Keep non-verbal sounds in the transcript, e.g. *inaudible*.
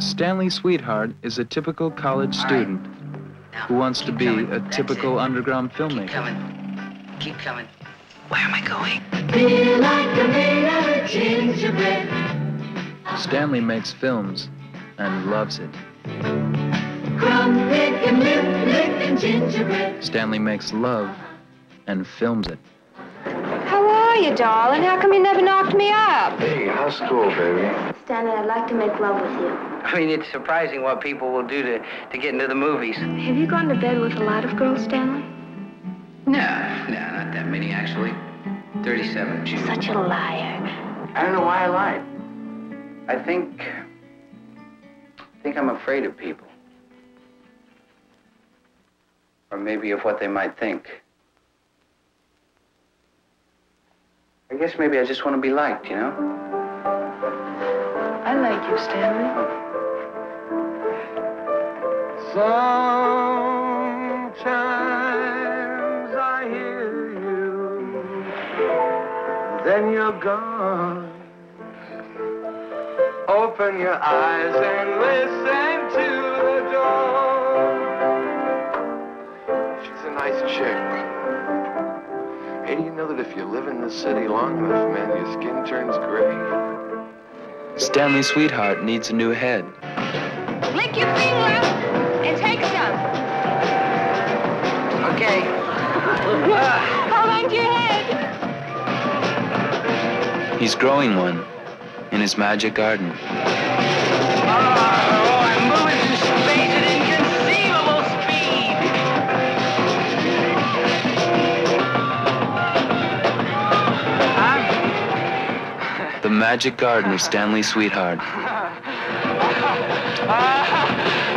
Stanley Sweetheart is a typical college student Now, who wants to be coming. a That's typical it. underground Keep filmmaker. coming. Keep coming. Where am I going? Feel like I'm made out of gingerbread. Stanley makes films and loves it. Crumb picking, lip licking gingerbread. Stanley makes love and films it. How are you, darling? How come you never knocked me up? Hey, how's school, baby? Stanley, I'd like to make love with you. I mean, it's surprising what people will do to, to get into the movies. Have you gone to bed with a lot of girls, Stanley? No, no, not that many, actually. 37. You're such a liar. I don't know why I lied. I think... I think I'm afraid of people. Or maybe of what they might think. Guess maybe I just want to be liked, you know? I like you, Stanley. Sometimes I hear you, then you're gone. Open your eyes and listen to the door. She's a nice chick. Hey, do you know that if you live in the city long enough, man, your skin turns gray? Stanley Sweetheart needs a new head. Lick your finger and take some. Okay. *laughs* Hold on to your head. He's growing one in his magic garden. The Magic Garden of Stanley Sweetheart. *laughs*